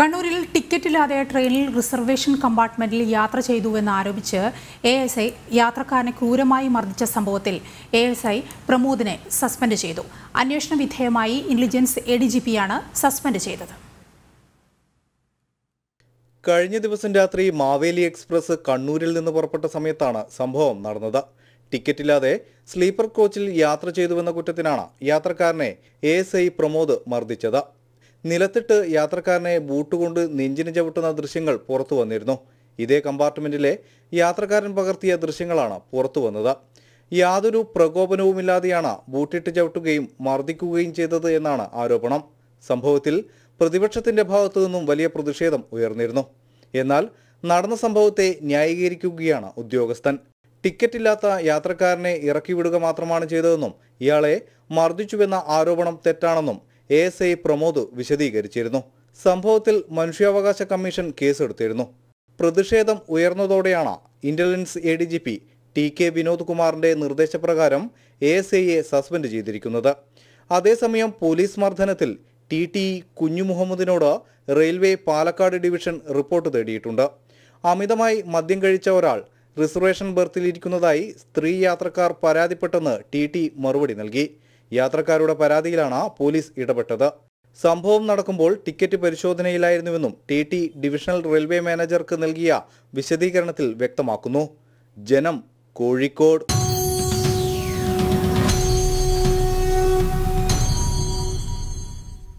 കണ്ണൂരിൽ ടിക്കറ്റില്ലാതെ ട്രെയിനിൽ റിസർവേഷൻ കമ്പാർട്ട്മെന്റിൽ യാത്ര ചെയ്തുവെന്ന് ആരോപിച്ച് എ എസ് ഐ യാത്രക്കാരനെ ക്രൂരമായി മർദ്ദിച്ച സംഭവത്തിൽ എ എസ് ഐ പ്രമോദിനെ സസ്പെൻഡ് ചെയ്തു. അന്വേഷണ വിധേയമായി ഇന്റലിജൻസ് എ ഡി ജി പിയാണ് സസ്പെൻഡ് ചെയ്തത്. കഴിഞ്ഞ ദിവസം രാത്രി മാവേലി എക്സ്പ്രസ് കണ്ണൂരിൽ നിന്ന് പുറപ്പെട്ട സമയത്താണ് സംഭവം നടന്നത്. ടിക്കറ്റില്ലാതെ സ്ലീപ്പർ കോച്ചിൽ യാത്ര ചെയ്തുവെന്ന കുറ്റത്തിനാണ് യാത്രക്കാരനെ എ എസ് ഐ പ്രമോദ് മർദ്ദിച്ചത്. നിലത്തിട്ട് യാത്രക്കാരനെ ബൂട്ടുകൊണ്ട് നെഞ്ചിന് ചവിട്ടുന്ന ദൃശ്യങ്ങൾ പുറത്തു വന്നിരുന്നു. ഇതേ കമ്പാർട്ട്മെന്റിലെ യാത്രക്കാരൻ പകർത്തിയ ദൃശ്യങ്ങളാണ് പുറത്തു വന്നത്. യാതൊരു പ്രകോപനവുമില്ലാതെയാണ് ബൂട്ടിട്ട് ചവിട്ടുകയും മർദ്ദിക്കുകയും ചെയ്തത് എന്നാണ് ആരോപണം. സംഭവത്തിൽ പ്രതിപക്ഷത്തിന്റെ ഭാഗത്തു നിന്നും വലിയ പ്രതിഷേധം ഉയർന്നിരുന്നു. എന്നാൽ നടന്ന സംഭവത്തെ ന്യായീകരിക്കുകയാണ് ഉദ്യോഗസ്ഥൻ. ടിക്കറ്റില്ലാത്ത യാത്രക്കാരനെ ഇറക്കിവിടുക മാത്രമാണ് ചെയ്തതെന്നും ഇയാളെ മർദ്ദിച്ചുവെന്ന ആരോപണം തെറ്റാണെന്നും എ എസ് ഐ പ്രമോദ് വിശദീകരിച്ചിരുന്നു. സംഭവത്തിൽ മനുഷ്യാവകാശ കമ്മീഷൻ കേസെടുത്തിരുന്നു. പ്രതിഷേധം ഉയർന്നതോടെയാണ് intelligence A D G P T K Vinod കുമാറിന്റെ നിർദ്ദേശപ്രകാരം എ എസ് ഐയെ സസ്പെൻഡ് ചെയ്തിരിക്കുന്നത്. അതേസമയം പോലീസ് മർദ്ദനത്തിൽ ടി ടി കുഞ്ഞു മുഹമ്മദിനോട് റെയിൽവേ പാലക്കാട് ഡിവിഷൻ റിപ്പോർട്ട് തേടിയിട്ടുണ്ട്. അമിതമായി മദ്യം കഴിച്ച ഒരാൾ റിസർവേഷൻ ബർത്തിലിരിക്കുന്നതായി സ്ത്രീ യാത്രക്കാർ പരാതിപ്പെട്ടെന്ന് ടി ടി മറുപടി നൽകി. യാത്രക്കാരുടെ പരാതിയിലാണ് പോലീസ് ഇടപെട്ടത്. സംഭവം നടക്കുമ്പോൾ ടിക്കറ്റ് പരിശോധനയിലായിരുന്നുവെന്നും ടി ടി ഡിവിഷണൽ റെയിൽവേ മാനേജർക്ക് നൽകിയ വിശദീകരണത്തിൽ വ്യക്തമാക്കുന്നു. ജനം കോഴിക്കോട്